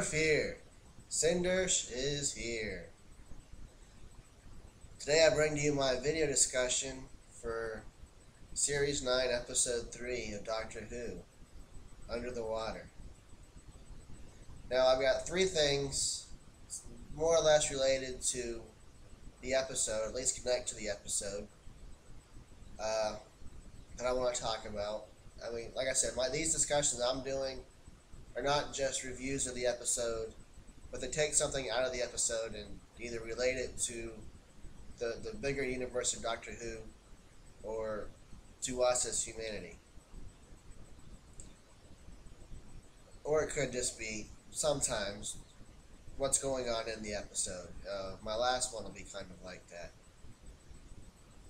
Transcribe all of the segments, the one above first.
Never fear, Cindersh is here. Today I bring to you my video discussion for Series 9, Episode 3 of Doctor Who, Under the Water. Now I've got three things more or less related to the episode, at least connect to the episode, uh, that I want to talk about. I mean, like I said, my these discussions I'm doing are not just reviews of the episode, but they take something out of the episode and either relate it to the, the bigger universe of Doctor Who or to us as humanity. Or it could just be sometimes what's going on in the episode. Uh, my last one will be kind of like that.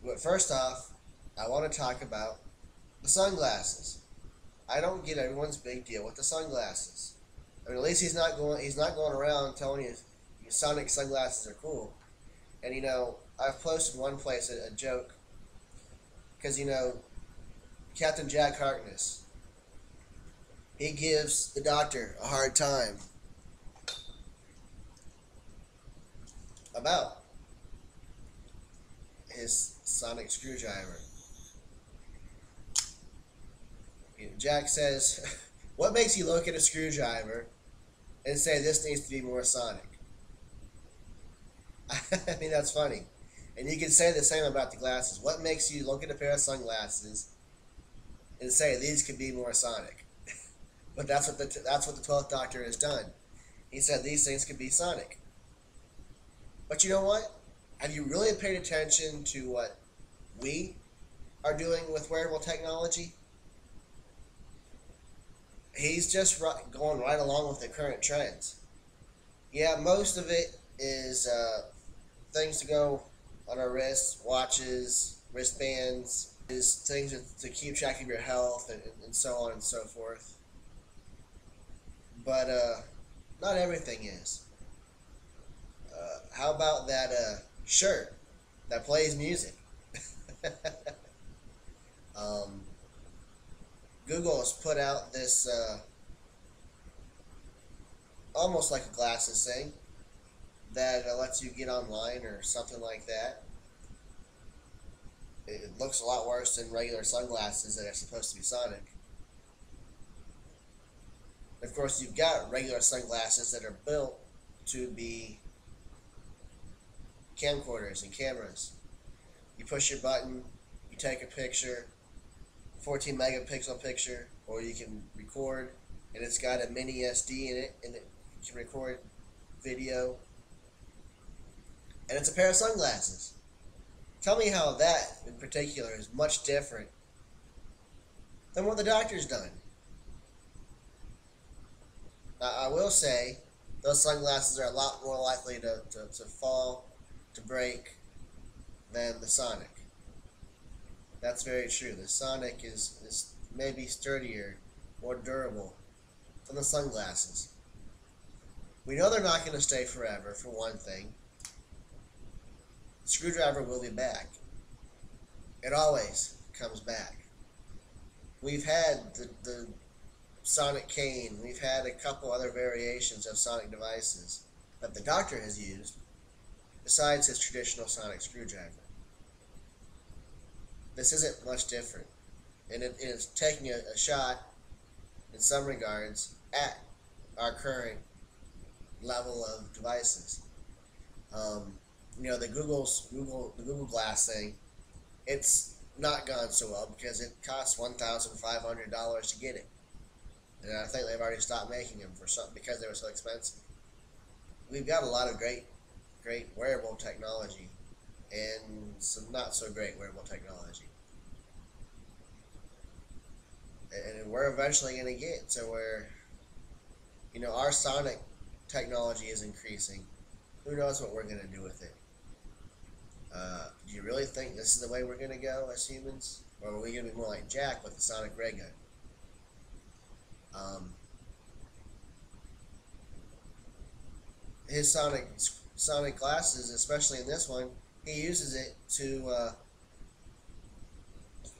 But first off, I want to talk about the sunglasses. I don't get everyone's big deal with the sunglasses. I mean, at least he's not going. He's not going around telling you, Sonic sunglasses are cool. And you know, I've posted one place a, a joke because you know, Captain Jack Harkness. He gives the Doctor a hard time about his sonic screwdriver. Jack says, What makes you look at a screwdriver and say this needs to be more sonic? I mean, that's funny. And you can say the same about the glasses. What makes you look at a pair of sunglasses and say these could be more sonic? but that's what the that's what the twelfth Doctor has done. He said these things could be sonic. But you know what? Have you really paid attention to what we are doing with wearable technology? He's just right, going right along with the current trends. Yeah, most of it is uh, things to go on our wrists, watches, wristbands, is things to, keep track of your health and, and so on and so forth. But uh, not everything is. Uh, how about that uh, shirt that plays music? um, Google has put out this uh, almost like a glasses thing that lets you get online or something like that. It looks a lot worse than regular sunglasses that are supposed to be sonic. Of course, you've got regular sunglasses that are built to be camcorders and cameras. You push your button, you take a picture, 14 megapixel picture, or you can record, and it's got a mini SD in it, and it can record video. And it's a pair of sunglasses. Tell me how that, in particular, is much different than what the doctor's done. Now, I will say, those sunglasses are a lot more likely to, to, to fall, to break, than the Sonic. That's very true. The Sonic is, is maybe sturdier, more durable than the sunglasses. We know they're not going to stay forever, for one thing. The screwdriver will be back. It always comes back. We've had the, the Sonic cane. We've had a couple other variations of Sonic devices that the Doctor has used besides his traditional Sonic screwdriver. This isn't much different. And it is taking a, a shot, in some regards, at our current level of devices. Um, you know, the Google's Google the Google Glass thing, it's not gone so well because it costs one thousand five hundred dollars to get it, and I think they've already stopped making them for some because they were so expensive. We've got a lot of great, great wearable technology, and some not so great wearable technology. And we're eventually going to get to where, you know, our sonic technology is increasing. Who knows what we're going to do with it? Uh, do you really think this is the way we're going to go as humans? Or are we going to be more like Jack with the sonic ray gun? Um, his sonic sonic glasses, especially in this one, he uses it to uh,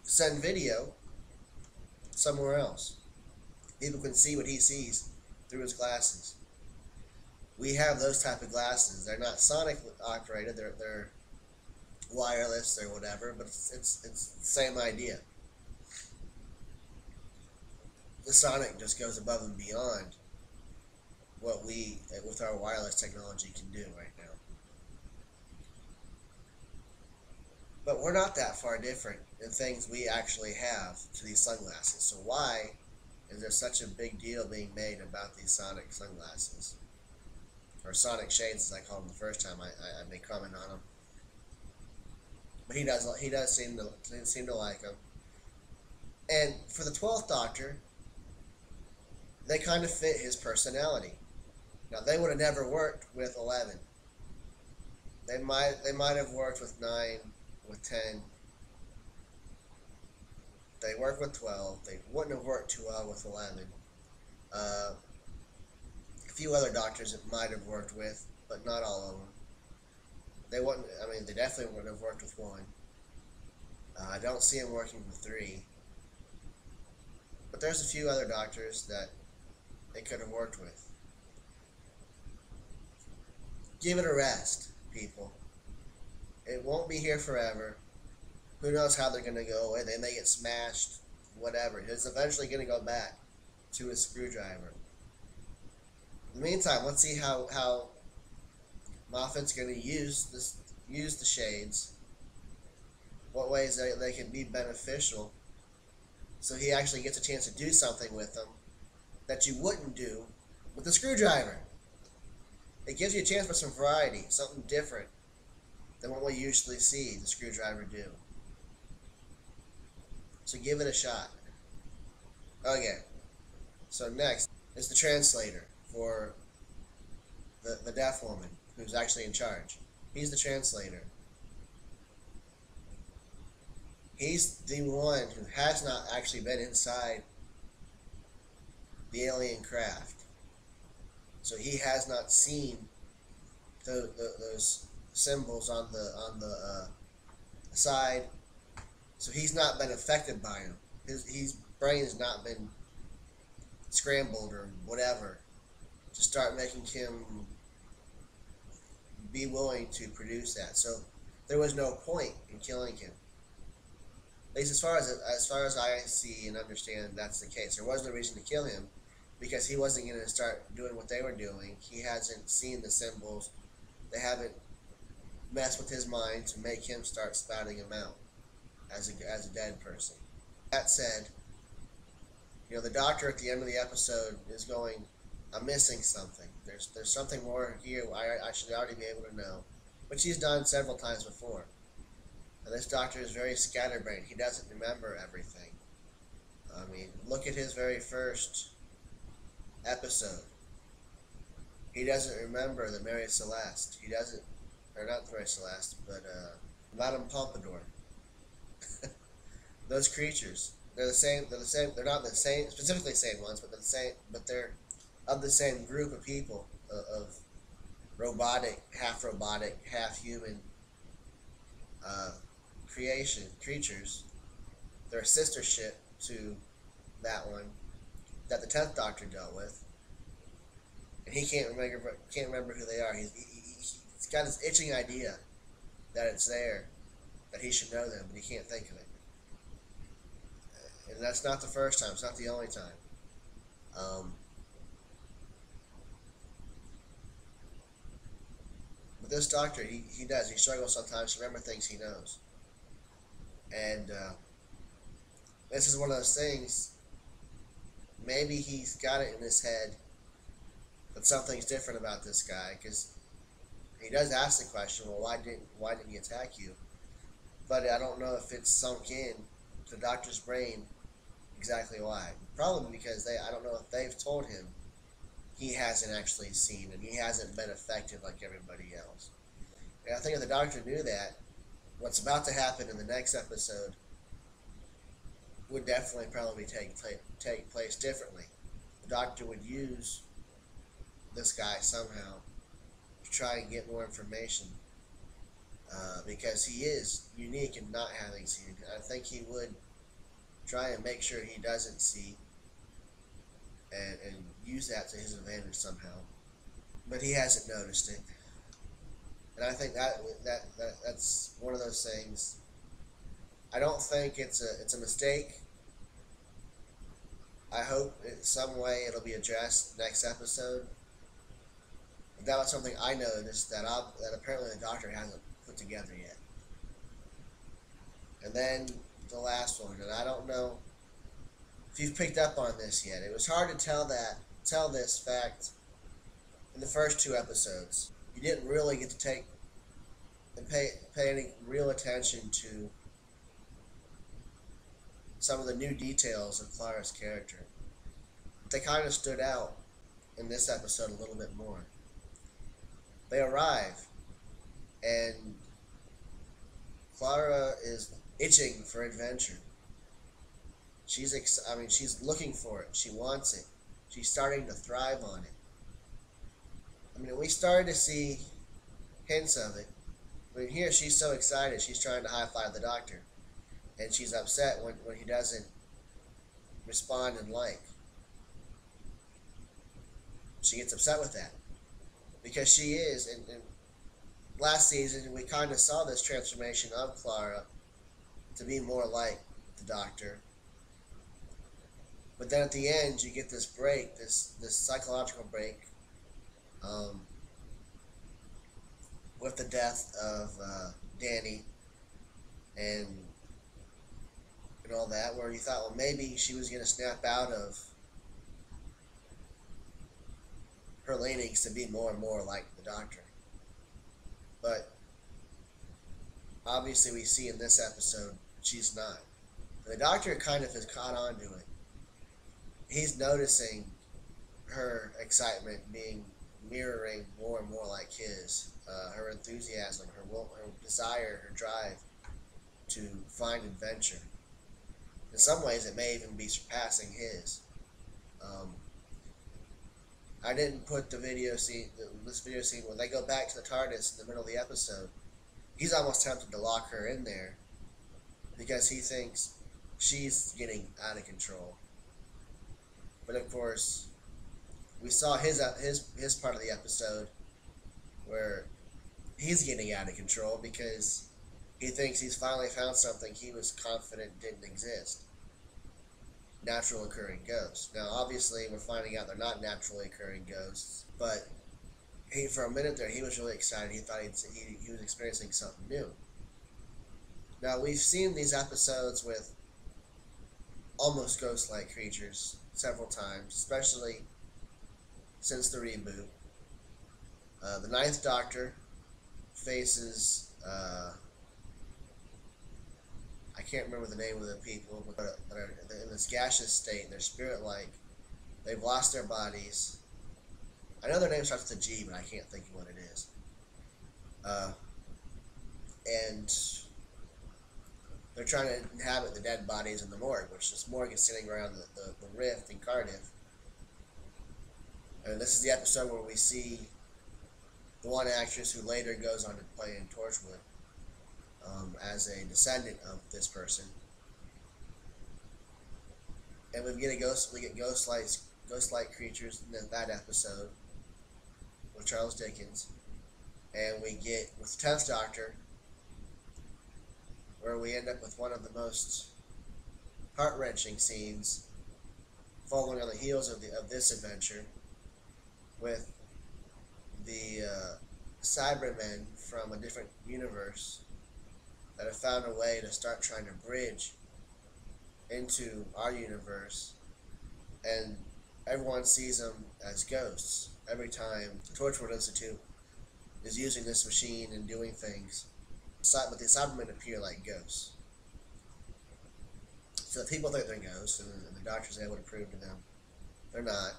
send video somewhere else. People can see what he sees through his glasses. we have those type of glasses. They're not sonic operated. They're they're wireless or whatever, but it's it's, it's the same idea. The sonic just goes above and beyond what we with our wireless technology can do right now. But we're not that far different in things we actually have to these sunglasses. So why is there such a big deal being made about these sonic sunglasses? Or sonic shades as I called them the first time I, I, I made comment on them. But he does he does seem to seem to like them. And for the twelfth Doctor, they kind of fit his personality. Now they would have never worked with eleven. They might they might have worked with nine, with ten. They work with twelve. They wouldn't have worked too well with eleven. Uh, a few other doctors it might have worked with, but not all of them. They wouldn't. I mean, they definitely wouldn't have worked with one. Uh, I don't see him working with three. But there's a few other doctors that they could have worked with. Give it a rest, people. It won't be here forever. Who knows how they're to go away? They may get smashed, whatever. It's eventually to go back to a screwdriver. In the meantime, let's see how, how Moffat's to use this use the shades. What ways they, they can be beneficial so he actually gets a chance to do something with them that you wouldn't do with a screwdriver. It gives you a chance for some variety, something different than what we usually see the screwdriver do. So give it a shot. Okay. So next is the translator for the, the deaf woman who's actually in charge. He's the translator. He's the one who has not actually been inside the alien craft. So he has not seen the, the, those symbols on the on the uh, side. So he's not been affected by them. His his brain has not been scrambled or whatever to start making him be willing to produce that. So there was no point in killing him. At least as far as as far as I see and understand, that's the case. There was no reason to kill him because he wasn't going to start doing what they were doing. He hasn't seen the symbols. They haven't messed with his mind to make him start spouting him out as a, as a dead person. That said, you know, the doctor at the end of the episode is going, I'm missing something. There's there's something more here I, I should already be able to know, which he's done several times before. And this doctor is very scatterbrained. He doesn't remember everything. I mean, look at his very first episode. He doesn't remember the Mary Celeste. He doesn't, or not Mary Last, but uh, Madame Pompadour. Those creatures, they're the same. They're the same. They're not the same, specifically same ones, but they're the same. But they're of the same group of people of, of robotic, half robotic, half human uh, creation creatures. They're a sister ship to that one that the tenth Doctor dealt with, and he can't remember can't remember who they are. He's, he, he's got this itching idea that it's there, that he should know them, but he can't think of it. And that's not the first time. It's not the only time. Um, but this doctor, he, he does. He struggles sometimes to remember things he knows. And uh, this is one of those things maybe he's got it in his head that something's different about this guy because he does ask the question, well, why didn't why didn't he attack you? But I don't know if it's sunk in to the doctor's brain exactly why. Probably because they I don't know if they've told him he hasn't actually seen and he hasn't been affected like everybody else. And I think if the doctor knew that, what's about to happen in the next episode would definitely probably take take place differently. The doctor would use this guy somehow try and get more information uh, because he is unique in not having seen. I think he would try and make sure he doesn't see and, and use that to his advantage somehow. but he hasn't noticed it. And I think that, that that that's one of those things. I don't think it's a it's a mistake. I hope in some way it'll be addressed next episode. That was something I noticed that I, that apparently the doctor hasn't put together yet. And then the last one, and I don't know if you've picked up on this yet. It was hard to tell that tell this fact in the first two episodes. You didn't really get to take and pay pay any real attention to some of the new details of Clara's character. They kind of stood out in this episode a little bit more. They arrive, and Clara is itching for adventure. She's, ex- I mean, she's looking for it. She wants it. She's starting to thrive on it. I mean, we started to see hints of it. Mean, here she's so excited. She's trying to high five the doctor and she's upset when, when he doesn't respond and like. She gets upset with that because she is. And, and last season, we kind of saw this transformation of Clara to be more like the Doctor. But then at the end, you get this break, this this psychological break, um, with the death of uh, Danny, and and all that, where you thought, well, maybe she was going to snap out of her leanings to be more and more like the Doctor. But obviously, we see in this episode she's not. The Doctor kind of has caught on to it. He's noticing her excitement being mirroring more and more like his. Uh, her enthusiasm, her will, her desire, her drive to find adventure in some ways, it may even be surpassing his. Um, I didn't put the video scene, this video scene, when they go back to the TARDIS in the middle of the episode, he's almost tempted to lock her in there because he thinks she's getting out of control. But of course, we saw his uh, his his part of the episode where he's getting out of control because he thinks he's finally found something he was confident didn't exist. Natural occurring ghosts. Now, obviously, we're finding out they're not naturally occurring ghosts, but he, for a minute there, he was really excited. He thought he, he was experiencing something new. Now, we've seen these episodes with almost ghost like creatures several times, especially since the reboot. Uh, the Ninth Doctor faces. Uh, I can't remember the name of the people, but that are in this gaseous state. They're spirit-like. They've lost their bodies. I know their name starts with a G, but I can't think of what it is. Uh, and they're trying to inhabit the dead bodies in the morgue, which this morgue is sitting around the, the, the rift in Cardiff. And this is the episode where we see the one actress who later goes on to play in Torchwood um, as a descendant of this person. And we get a ghost. We get ghost like ghost like creatures in that episode with Charles Dickens, and we get with Tenth Doctor, where we end up with one of the most heart wrenching scenes, following on the heels of the of this adventure, with the uh, Cybermen from a different universe that have found a way to start trying to bridge into our universe, and everyone sees them as ghosts every time the Torchwood Institute is using this machine and doing things. But the Cybermen appear like ghosts. So people think they're ghosts, and the doctor's able to prove to them they're not.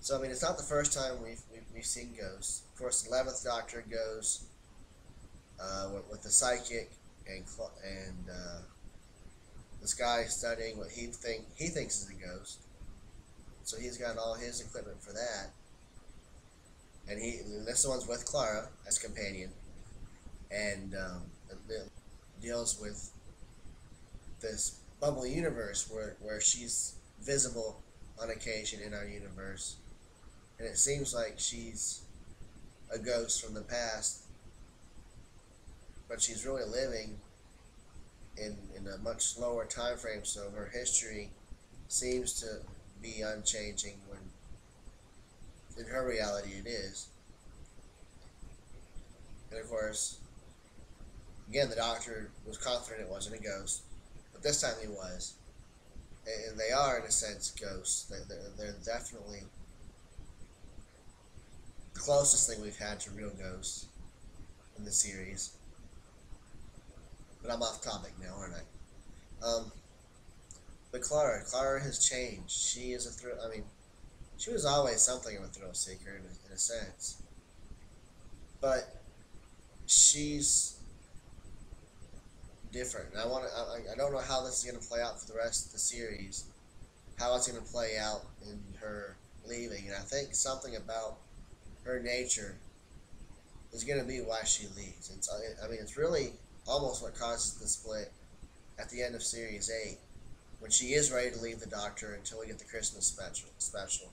So I mean, it's not the first time we've we've, we've seen ghosts. Of course, the eleventh Doctor goes uh, with, with, the psychic and and uh, this guy studying what he think he thinks is a ghost. So he's got all his equipment for that, and he and this one's with Clara as companion, and um, deals with this bubble universe where where she's visible on occasion in our universe, and it seems like she's a ghost from the past, but she's really living in in a much slower time frame. So her history seems to be unchanging when in her reality it is. And of course, again, the doctor was confident it wasn't a ghost, but this time he was. And they are, in a sense, ghosts. They're, they're definitely the closest thing we've had to real ghosts in the series. But I'm off topic now, aren't I? Um, but Clara, Clara has changed. She is a thrill. I mean, she was always something of a thrill seeker in a, in a sense. But she's different. And I want to. I, I don't know how this is going to play out for the rest of the series. How it's going to play out in her leaving, and I think something about her nature is going to be why she leaves. It's. I mean, it's really almost what causes the split at the end of series eight, when she is ready to leave the Doctor until we get the Christmas special. Special.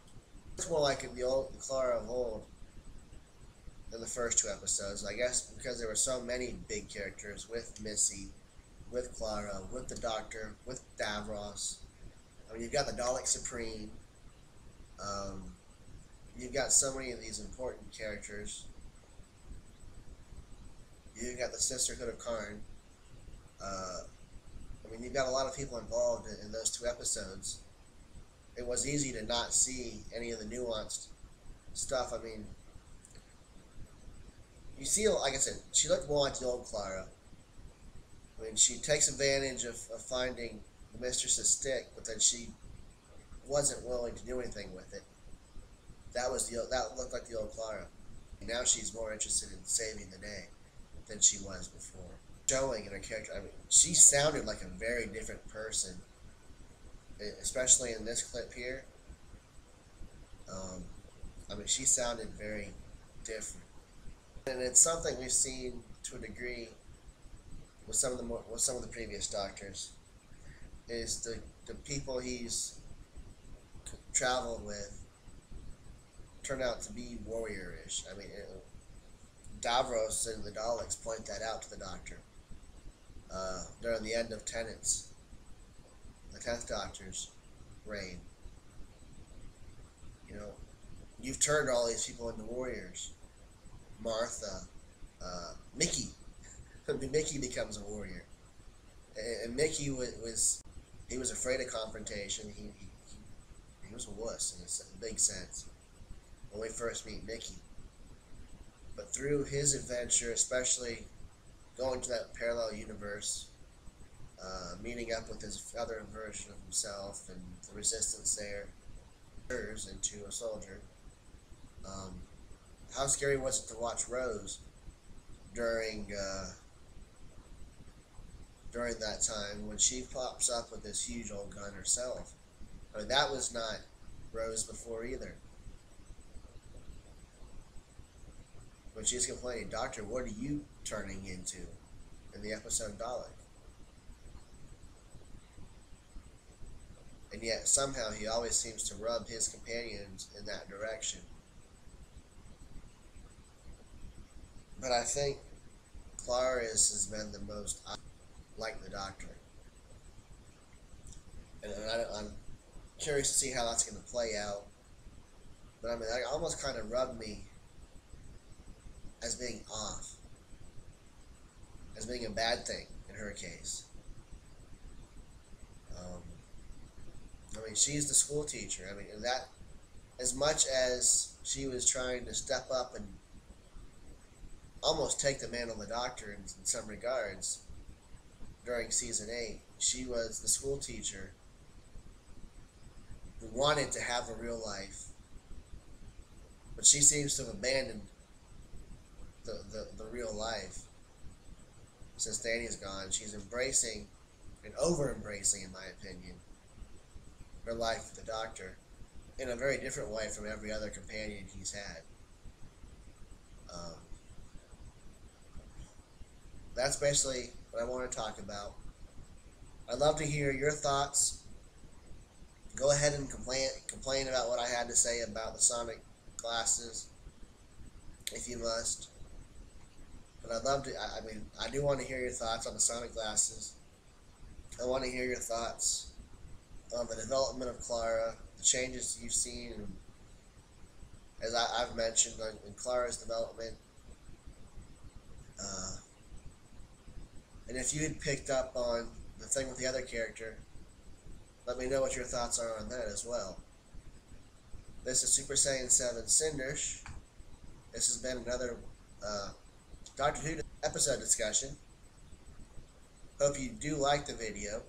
It's more like the old the Clara of old than the first two episodes. I guess because there were so many big characters with Missy, with Clara, with the Doctor, with Davros. I mean, you've got the Dalek Supreme. Um, you've got so many of these important characters. You've got the Sisterhood of Karn. Uh, I mean, you've got a lot of people involved in, in those two episodes. It was easy to not see any of the nuanced stuff. I mean, you see, like I said, she looked more like the old Clara. I mean, she takes advantage of, of finding the mistress's stick, but then she wasn't willing to do anything with it. That was the that looked like the old Clara. Now she's more interested in saving the day than she was before. Showing in her character, I mean, she sounded like a very different person, especially in this clip here. Um, I mean, she sounded very different, and it's something we've seen to a degree with some of the more, with some of the previous doctors. Is the the people he's traveled with turn out to be warrior-ish. I mean, it, Davros and the Daleks point that out to the Doctor uh, during the end of Tennant's, the Tenth Doctor's reign. You know, you've turned all these people into warriors. Martha, uh, Mickey, Mickey becomes a warrior, and, and Mickey was, was, he was afraid of confrontation. He, he, he was a wuss in a big sense when we first meet Mickey. But through his adventure, especially going to that parallel universe, uh, meeting up with his other version of himself and the resistance there, turns into a soldier. Um, how scary was it to watch Rose during uh, during that time when she pops up with this huge old gun herself? I mean, that was not Rose before either. When she's complaining, Doctor, what are you turning into in the episode Dalek? And yet, somehow, he always seems to rub his companions in that direction. But I think Clara's has been the most like the Doctor. And I, am curious to see how that's going to play out. But I mean, that almost kind of rubbed me as being off, as being a bad thing in her case. Um, I mean, she's the school teacher. I mean, that as much as she was trying to step up and almost take the mantle of the doctor in, in some regards during season eight, she was the school teacher who wanted to have a real life, but she seems to have abandoned the, the, the real life. Since Danny's gone, she's embracing and over embracing, in my opinion, her life with the Doctor in a very different way from every other companion he's had. Um, that's basically what I want to talk about. I'd love to hear your thoughts. go ahead and complain complain about what I had to say about the Sonic glasses, if you must. But I'd love to. I, I mean, I do want to hear your thoughts on the Sonic glasses. I want to hear your thoughts on the development of Clara, the changes you've seen, and as I, have mentioned in Clara's development. Uh, and if you had picked up on the thing with the other character, let me know what your thoughts are on that as well. This is Super Saiyan 7 Cinders. This has been another uh, Doctor Who episode discussion. Hope you do like the video.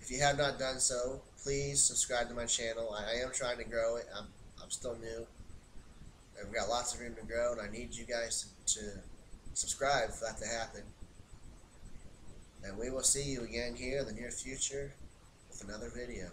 If you have not done so, please subscribe to my channel. I, I am trying to grow it. I'm, I'm still new. I've got lots of room to grow, and I need you guys to, to subscribe for that to happen. And we will see you again here in the near future with another video.